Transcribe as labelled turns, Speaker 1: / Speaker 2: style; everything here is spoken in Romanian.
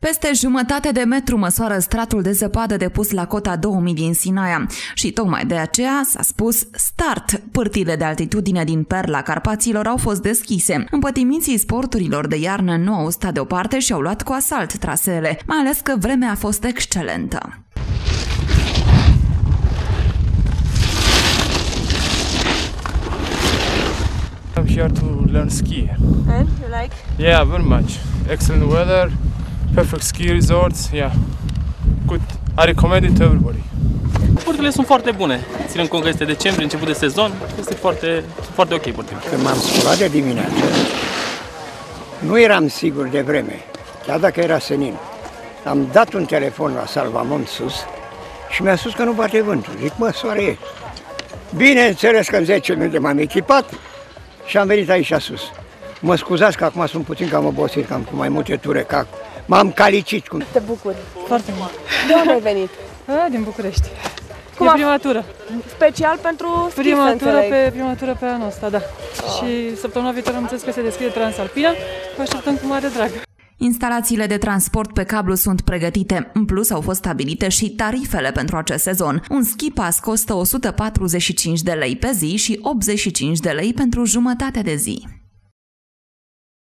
Speaker 1: Peste jumătate de metru măsoară stratul de zăpadă depus la cota 2000 din Sinaia și tocmai de aceea s-a spus start. Pârtile de altitudine din Perla Carpaților au fost deschise. Împătimiții sporturilor de iarnă nu au stat deoparte și au luat cu asalt traseele, mai ales că vremea a fost excelentă.
Speaker 2: I'm here to learn ski.
Speaker 3: And you like?
Speaker 2: Yeah, very much. Excellent weather, perfect ski resorts. Yeah, good. I recommend it to everybody.
Speaker 4: Porturile sunt foarte bune, ținând cont că este decembrie, început de sezon, este foarte, foarte ok porturile.
Speaker 5: Când m-am sculat de dimineață, nu eram sigur de vreme, chiar dacă era senin. Am dat un telefon la Salvamont sus și mi-a spus că nu bate vântul. Zic, mă, soare e. Bineînțeles că în 10 minute m-am echipat și am venit aici sus. Mă scuzați că acum sunt puțin cam obosit, că am cu mai multe ture, că m-am calicit. Cum...
Speaker 3: Te bucuri.
Speaker 6: Foarte mult.
Speaker 3: De unde ai venit?
Speaker 6: A, din București.
Speaker 3: Cum
Speaker 6: e
Speaker 3: a-
Speaker 6: prima tură.
Speaker 3: Special pentru ski,
Speaker 6: Prima
Speaker 3: să
Speaker 6: tură,
Speaker 3: înțeleg.
Speaker 6: pe, prima tură pe anul ăsta, da. Și săptămâna viitoare am înțeles că se deschide Transalpina. Vă așteptăm cu mare drag.
Speaker 1: Instalațiile de transport pe cablu sunt pregătite. În plus, au fost stabilite și tarifele pentru acest sezon. Un ski pass costă 145 de lei pe zi și 85 de lei pentru jumătate de zi.